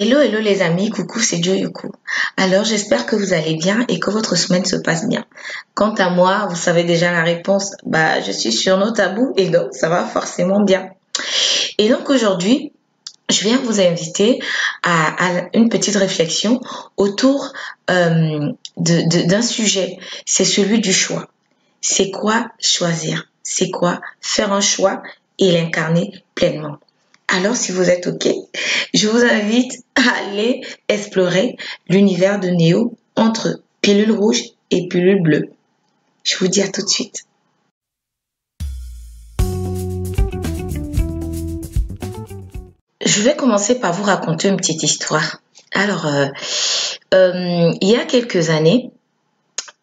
Hello, hello les amis, coucou, c'est Joyoko. Alors j'espère que vous allez bien et que votre semaine se passe bien. Quant à moi, vous savez déjà la réponse, bah je suis sur nos tabous et donc ça va forcément bien. Et donc aujourd'hui, je viens vous inviter à, une petite réflexion autour euh, d'un sujet, c'est celui du choix. C'est quoi choisir? C'est quoi faire un choix et l'incarner pleinement? Alors, si vous êtes OK, je vous invite à aller explorer l'univers de Néo entre pilule rouge et pilule bleue. Je vous dis à tout de suite. Je vais commencer par vous raconter une petite histoire. Alors, euh, euh, il y a quelques années,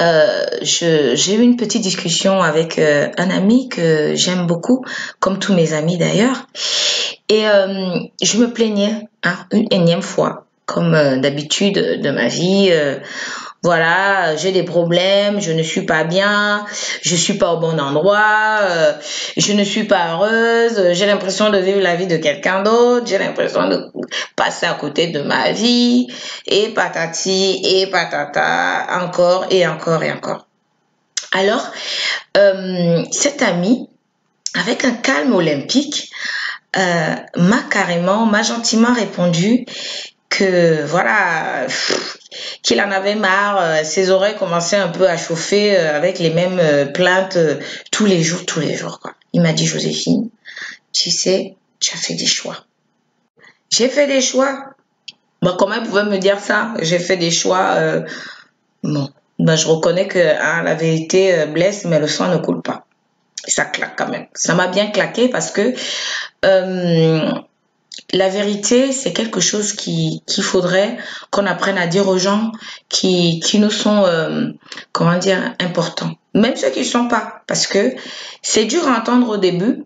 euh, j'ai eu une petite discussion avec un ami que j'aime beaucoup, comme tous mes amis d'ailleurs. Et euh, je me plaignais hein, une énième fois, comme euh, d'habitude de ma vie. Euh, voilà, j'ai des problèmes, je ne suis pas bien, je suis pas au bon endroit, je ne suis pas heureuse, j'ai l'impression de vivre la vie de quelqu'un d'autre, j'ai l'impression de passer à côté de ma vie, et patati, et patata, encore et encore et encore. Alors, cet ami, avec un calme olympique, euh, m'a carrément, m'a gentiment répondu que voilà, qu'il en avait marre, euh, ses oreilles commençaient un peu à chauffer euh, avec les mêmes plaintes tous les jours, tous les jours. Quoi. Il m'a dit Joséphine, tu sais, tu as fait des choix. J'ai fait des choix. Bah, comment elle pouvait me dire ça? J'ai fait des choix. bon, bah, je reconnais que hein, la vérité blesse, mais le sang ne coule pas ça claque quand même. Ça m'a bien claqué parce que euh, la vérité, c'est quelque chose qui qu'il faudrait qu'on apprenne à dire aux gens qui, qui nous sont, euh, comment dire, importants. Même ceux qui ne sont pas. Parce que c'est dur à entendre au début,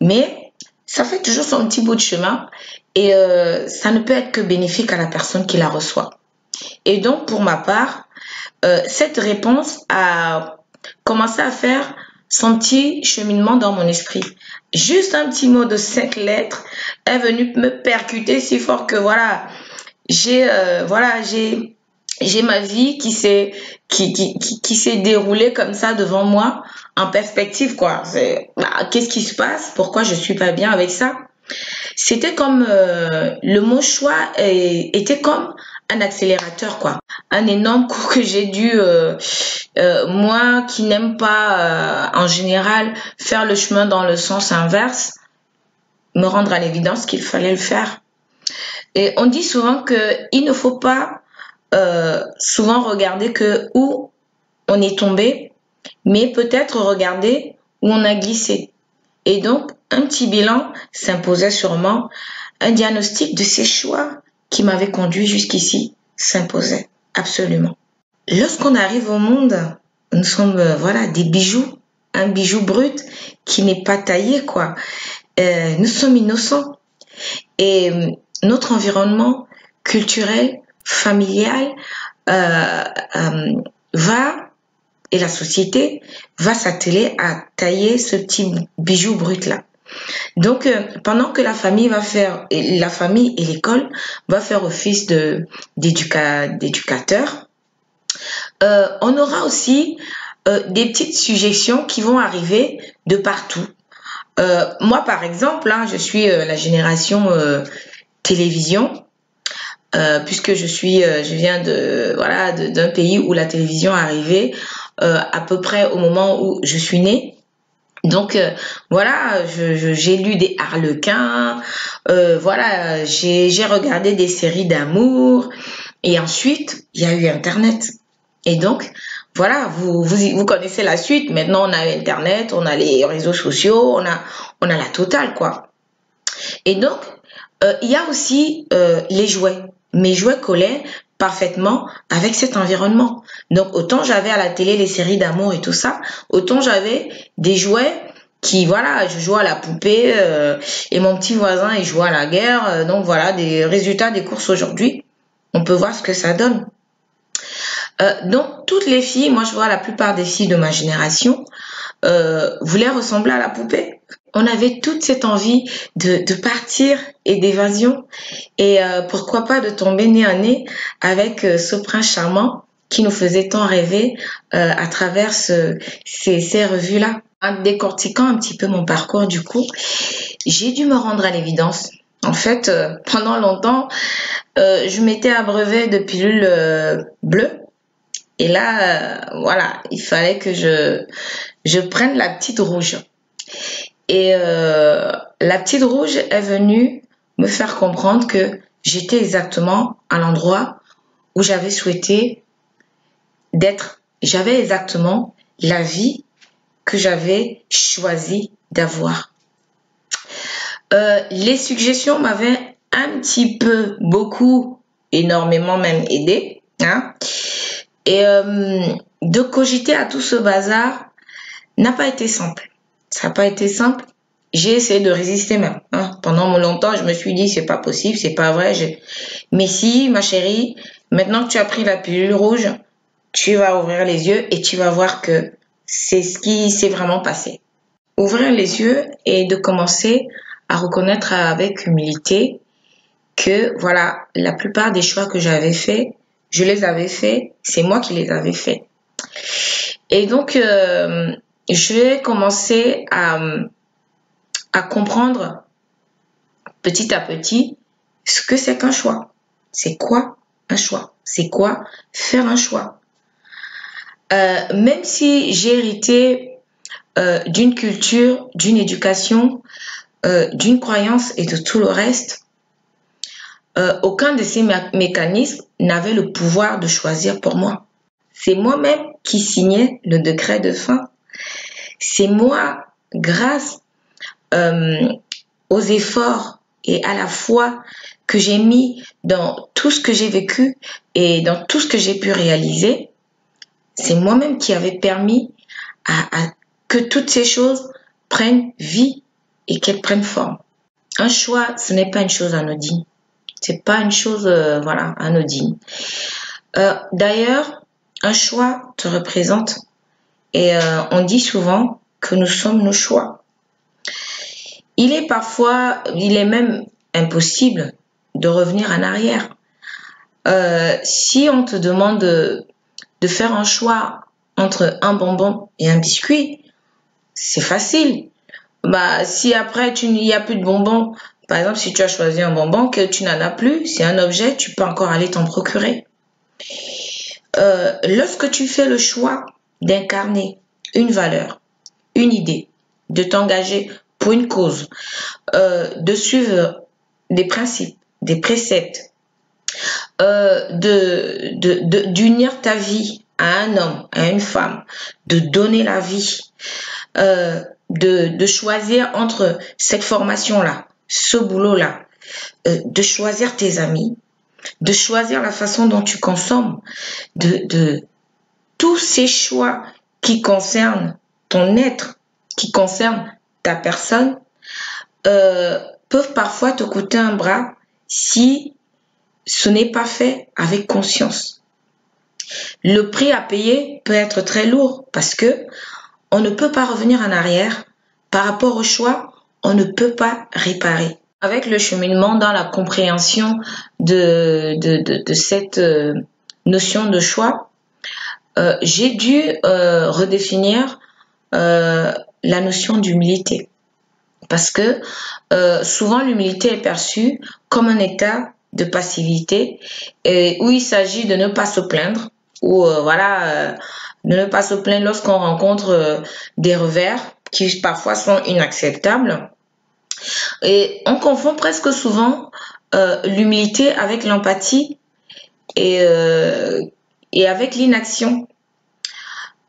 mais ça fait toujours son petit bout de chemin et euh, ça ne peut être que bénéfique à la personne qui la reçoit. Et donc, pour ma part, cette réponse a commencé à faire son petit cheminement dans mon esprit. Juste un petit mot de cinq lettres est venu me percuter si fort que voilà, j'ai euh, voilà, j'ai j'ai ma vie qui s'est qui, qui, qui, s'est déroulée comme ça devant moi en perspective quoi. Bah, qu'est-ce qui se passe? Pourquoi je suis pas bien avec ça? C'était comme euh, le mot choix était comme un accélérateur quoi. Un énorme coup que j'ai dû euh, euh, moi qui n'aime pas euh, en général faire le chemin dans le sens inverse me rendre à l'évidence qu'il fallait le faire. Et on dit souvent que il ne faut pas souvent regarder que où on est tombé mais peut-être regarder où on a glissé. Et donc un petit bilan s'imposait sûrement un diagnostic de ces choix qui m'avait conduit jusqu'ici s'imposait absolument. Lorsqu'on arrive au monde, nous sommes euh, voilà des bijoux, un bijou brut qui n'est pas taillé quoi. Euh, nous sommes innocents et euh, notre environnement culturel, familial va et la société va s'atteler à tailler ce petit bijou brut là. Donc, euh, pendant que la famille va faire, la famille et l'école va faire office d'éducateur, euh, on aura aussi euh, des petites suggestions qui vont arriver de partout. moi, par exemple, hein, je suis la génération télévision. puisque je viens d'un pays où la télévision est arrivée à peu près au moment où je suis née. Donc euh, voilà, j'ai lu des harlequins, euh, voilà, j'ai regardé des séries d'amour et ensuite il y a eu Internet. Et donc voilà, vous, connaissez la suite. Maintenant on a Internet, on a les réseaux sociaux, on a on a la totale quoi. Et donc euh, il y a aussi les jouets. Mes jouets collaient parfaitement avec cet environnement. Donc autant j'avais à la télé les séries d'amour et tout ça, autant j'avais des jouets qui voilà, je joue à la poupée euh, et mon petit voisin il joue à la guerre. Euh, donc voilà, des résultats des courses aujourd'hui. On peut voir ce que ça donne. Euh, donc toutes les filles, moi je vois la plupart des filles de ma génération voulaient ressembler à la poupée. on avait toute cette envie de, partir et d'évasion. Et euh, pourquoi pas de tomber nez à nez avec euh, ce prince charmant qui nous faisait tant rêver euh, à travers ce, ces, ces revues-là. En décortiquant un petit peu mon parcours, du coup, j'ai dû me rendre à l'évidence. En fait, pendant longtemps, je m'étais abreuvé de pilules bleues. Et là, voilà, il fallait que je, prenne la petite rouge. Et euh, la petite rouge est venue me faire comprendre que j'étais exactement à l'endroit où j'avais souhaité d'être. J'avais exactement la vie que j'avais choisi d'avoir. Euh, les suggestions m'avaient un petit peu, beaucoup, énormément même aidé. Hein. Et euh, de cogiter à tout ce bazar n'a pas été simple. Ça n'a pas été simple. J'ai essayé de résister même. Hein. Pendant longtemps, je me suis dit, c'est pas possible, c'est pas vrai. Mais si, ma chérie, maintenant que tu as pris la pilule rouge, tu vas ouvrir les yeux et tu vas voir que c'est ce qui s'est vraiment passé. Ouvrir les yeux et de commencer à reconnaître avec humilité que voilà, la plupart des choix que j'avais faits, je les avais faits, c'est moi qui les avais faits. Et donc, euh, je vais commencer à, à comprendre petit à petit ce que c'est qu'un choix. C'est quoi un choix? C'est quoi faire un choix? Euh, Même si j'ai hérité euh, d'une culture, d'une éducation, euh, d'une croyance et de tout le reste, aucun de ces mécanismes n'avait le pouvoir de choisir pour moi. C'est moi-même qui signais le décret de fin c'est moi, grâce euh, aux efforts et à la foi que j'ai mis dans tout ce que j'ai vécu et dans tout ce que j'ai pu réaliser, c'est moi-même qui avait permis à, que toutes ces choses prennent vie et qu'elles prennent forme. Un choix, ce n'est pas une chose anodine. C'est pas une chose, euh, voilà, anodine. Euh, d'ailleurs, un choix te représente et euh, on dit souvent que nous sommes nos choix. Il est parfois, il est même impossible de revenir en arrière. Euh, si on te demande de, faire un choix entre un bonbon et un biscuit, c'est facile. Bah, si après tu n'y a plus de bonbons, par exemple, si tu as choisi un bonbon que tu n'en as plus, c'est un objet, tu peux encore aller t'en procurer. Euh, lorsque tu fais le choix d'incarner une valeur, une idée, de t'engager pour une cause, euh, de suivre des principes, des préceptes, euh, de d'unir ta vie à un homme, à une femme, de donner la vie, euh, de, de choisir entre cette formation-là, ce boulot-là, de choisir tes amis, de choisir la façon dont tu consommes, de, de, tous ces choix qui concernent ton être, qui concernent ta personne, euh, peuvent parfois te coûter un bras si ce n'est pas fait avec conscience. Le prix à payer peut être très lourd parce que on ne peut pas revenir en arrière par rapport au choix, on ne peut pas réparer. Avec le cheminement dans la compréhension de, cette euh, notion de choix, euh, j'ai dû euh, redéfinir la notion d'humilité. Parce que souvent l'humilité est perçue comme un état de passivité où il s'agit de ne pas se plaindre ou voilà de ne pas se plaindre lorsqu'on rencontre des revers qui parfois sont inacceptables. Et on confond presque souvent l'humilité avec l'empathie et et avec l'inaction.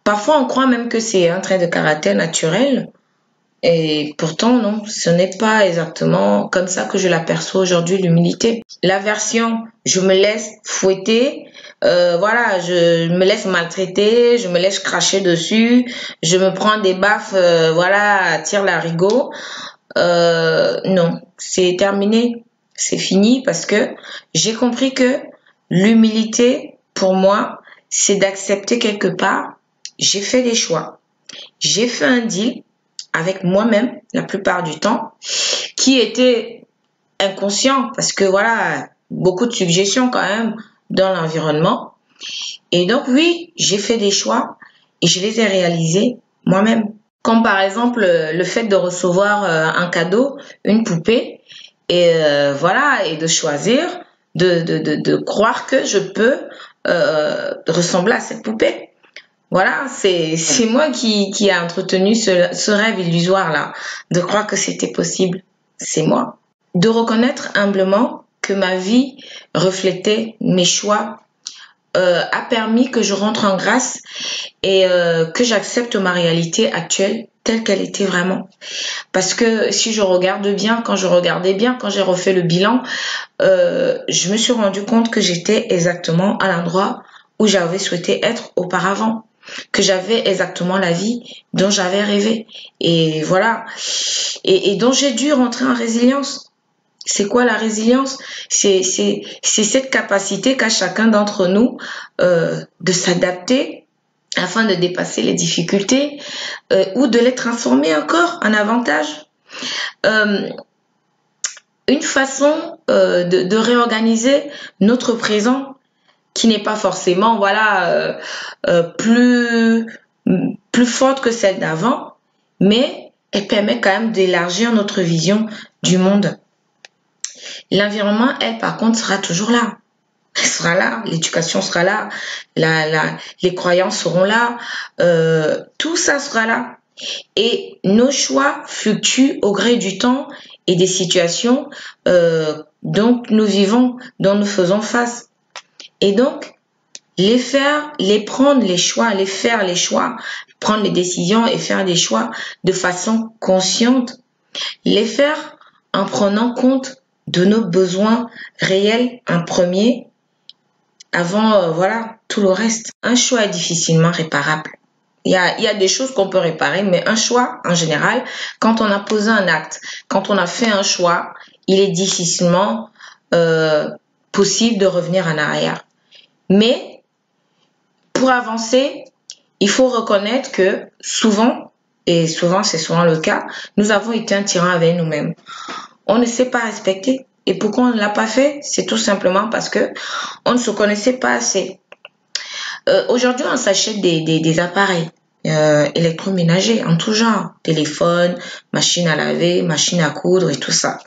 Parfois, on croit même que c'est un trait de caractère naturel. Et pourtant, non, ce n'est pas exactement comme ça que je l'aperçois aujourd'hui, l'humilité. La version, je me laisse fouetter, euh, voilà, je me laisse maltraiter, je me laisse cracher dessus, je me prends des baffes, euh, voilà, tire la rigot. Euh, non, c'est terminé, c'est fini parce que j'ai compris que l'humilité, pour moi, c'est d'accepter quelque part, j'ai fait des choix. J'ai fait un deal avec moi-même la plupart du temps, qui était inconscient parce que voilà, beaucoup de suggestions quand même dans l'environnement. Et donc oui, j'ai fait des choix et je les ai réalisés moi-même. Comme par exemple le fait de recevoir euh, un cadeau, une poupée, et euh, voilà, et de choisir, de, de, de, croire que je peux euh, ressembler à cette poupée. Voilà, c'est moi qui, qui a entretenu ce, ce rêve illusoire là, de croire que c'était possible. C'est moi. De reconnaître humblement que ma vie reflétait mes choix euh, a permis que je rentre en grâce et euh, que j'accepte ma réalité actuelle telle qu'elle était vraiment. Parce que si je regarde bien, quand je regardais bien, quand j'ai refait le bilan, euh, je me suis rendu compte que j'étais exactement à l'endroit où j'avais souhaité être auparavant que j'avais exactement la vie dont j'avais rêvé. Et voilà. Et, dont j'ai dû rentrer en résilience. C'est quoi la résilience? C'est cette capacité qu'a chacun d'entre nous euh, de s'adapter afin de dépasser les difficultés euh, ou de les transformer encore en avantage. Euh, une façon de, réorganiser notre présent qui n'est pas forcément voilà plus plus forte que celle d'avant, mais elle permet quand même d'élargir notre vision du monde. L'environnement, elle, par contre, sera toujours là. Elle sera là, l'éducation sera là, la, la, les croyances seront là, euh, tout ça sera là. Et nos choix fluctuent au gré du temps et des situations euh, dont nous vivons, dont nous faisons face. Et donc, les faire, les prendre les choix, les faire les choix, prendre les décisions et faire des choix de façon consciente, les faire en prenant compte de nos besoins réels en premier avant euh, voilà tout le reste. Un choix est difficilement réparable. Il y a, y a des choses qu'on peut réparer, mais un choix, en général, quand on a posé un acte, quand on a fait un choix, il est difficilement euh, possible de revenir en arrière. Mais pour avancer, il faut reconnaître que souvent, et souvent c'est souvent le cas, nous avons été un tyran avec nous-mêmes on ne s'est pas respecté. Et pourquoi on ne l'a pas fait? C'est tout simplement parce que on ne se connaissait pas assez. Euh, aujourd'hui, on s'achète des, appareils euh, électroménagers en tout genre. Téléphone, machine à laver, machine à coudre et tout ça.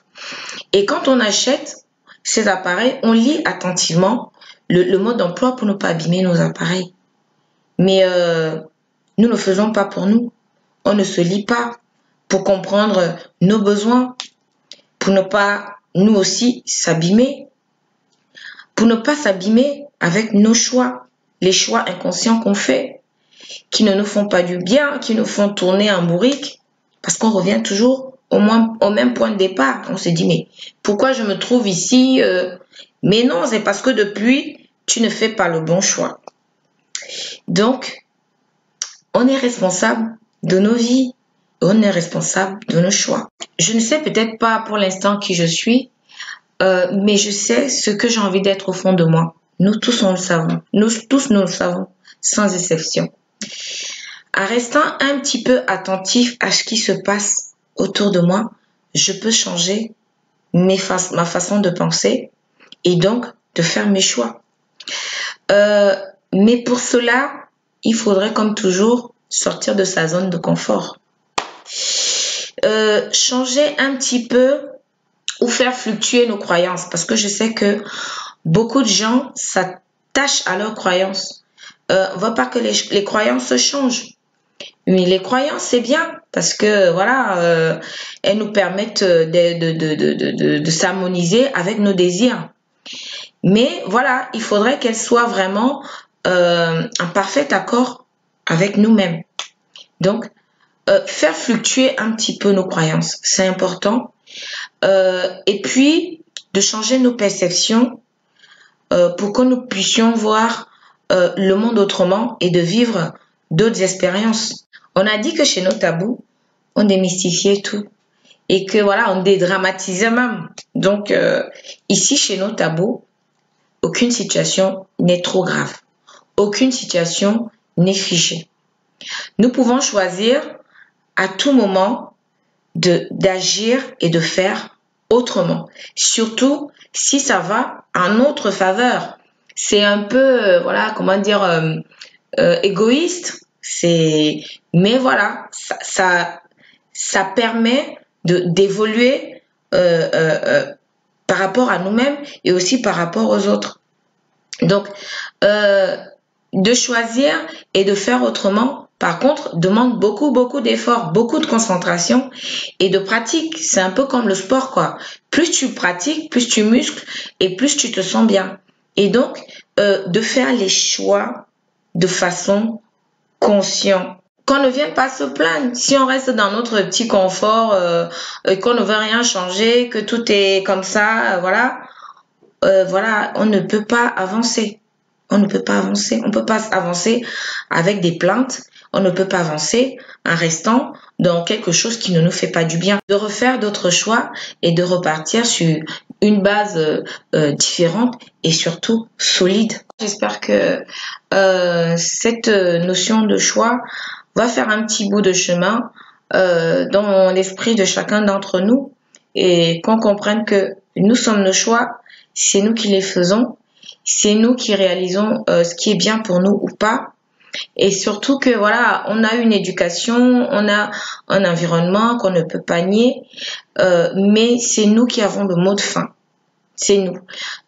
Et quand on achète ces appareils, on lit attentivement le, mode d'emploi pour ne pas abîmer nos appareils. Mais euh, nous ne faisons pas pour nous. On ne se lit pas pour comprendre nos besoins, pour ne pas nous aussi s'abîmer, pour ne pas s'abîmer avec nos choix, les choix inconscients qu'on fait, qui ne nous font pas du bien, qui nous font tourner en bourrique, parce qu'on revient toujours au, au même point de départ. On se dit, mais pourquoi je me trouve ici euh? Mais non, c'est parce que depuis, tu ne fais pas le bon choix. Donc, on est responsable de nos vies on est responsable de nos choix. Je ne sais peut-être pas pour l'instant qui je suis, euh, mais je sais ce que j'ai envie d'être au fond de moi. Nous tous, on le savons. Nous tous, nous le savons, sans exception. En restant un petit peu attentif à ce qui se passe autour de moi, je peux changer ma façon de penser et donc de faire mes choix. Euh, mais pour cela, il faudrait comme toujours sortir de sa zone de confort. Euh, changer un petit peu ou faire fluctuer nos croyances parce que je sais que beaucoup de gens s'attachent à leurs croyances. Euh, on voit pas que les, croyances changent. Mais les croyances, c'est bien parce que voilà, elles nous permettent de s'harmoniser avec nos désirs. Mais voilà, il faudrait qu'elles soient vraiment euh, en parfait accord avec nous-mêmes. Donc, euh, faire fluctuer un petit peu nos croyances, c'est important. Euh, et puis, de changer nos perceptions euh, pour que nous puissions voir le monde autrement et de vivre d'autres expériences. On a dit que chez nos tabous, on démystifiait tout et que voilà, on dédramatisait même. Donc ici chez nos tabous, aucune situation n'est trop grave. Aucune situation n'est figée. Nous pouvons choisir à tout moment d'agir et de faire autrement. Surtout si ça va en notre faveur. C'est un peu, euh, voilà, comment dire, euh, euh, égoïste. C'est, mais voilà, ça, ça, ça permet d'évoluer par rapport à nous-mêmes et aussi par rapport aux autres. Donc, de choisir et de faire autrement, par contre, demande beaucoup, beaucoup d'efforts, beaucoup de concentration et de pratique. C'est un peu comme le sport, quoi. Plus tu pratiques, plus tu muscles et plus tu te sens bien. Et donc, euh, de faire les choix de façon consciente. Qu'on ne vienne pas se plaindre. Si on reste dans notre petit confort, euh, qu'on ne veut rien changer, que tout est comme ça, euh, voilà, euh, voilà, on ne peut pas avancer. On ne peut pas avancer. On ne peut pas avancer avec des plaintes on ne peut pas avancer en restant dans quelque chose qui ne nous fait pas du bien. De refaire d'autres choix et de repartir sur une base euh, différente et surtout solide. J'espère que cette notion de choix va faire un petit bout de chemin dans l'esprit de chacun d'entre nous et qu'on comprenne que nous sommes nos choix, c'est nous qui les faisons, c'est nous qui réalisons ce qui est bien pour nous ou pas et surtout que voilà, on a une éducation, on a un environnement qu'on ne peut pas nier, euh, mais c'est nous qui avons le mot de fin. C'est nous.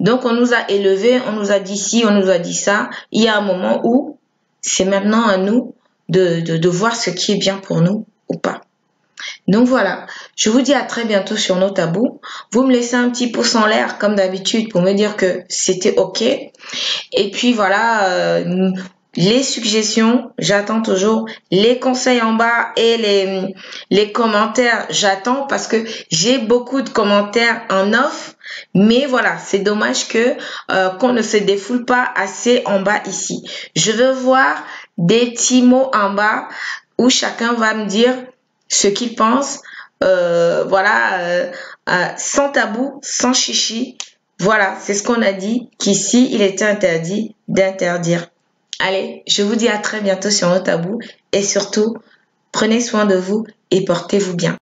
Donc on nous a élevés, on nous a dit ci, on nous a dit ça. Il y a un moment où c'est maintenant à nous de, voir ce qui est bien pour nous ou pas. Donc voilà, je vous dis à très bientôt sur nos tabous. Vous me laissez un petit pouce en l'air comme d'habitude pour me dire que c'était ok. Et puis voilà, euh, les suggestions, j'attends toujours. Les conseils en bas et les, les commentaires, j'attends parce que j'ai beaucoup de commentaires en off. Mais voilà, c'est dommage que euh, qu'on ne se défoule pas assez en bas ici. Je veux voir des petits mots en bas où chacun va me dire ce qu'il pense. Euh, voilà, euh, sans tabou, sans chichi. Voilà, c'est ce qu'on a dit, qu'ici, il était interdit d'interdire. Allez, je vous dis à très bientôt sur nos tabous et surtout, prenez soin de vous et portez-vous bien.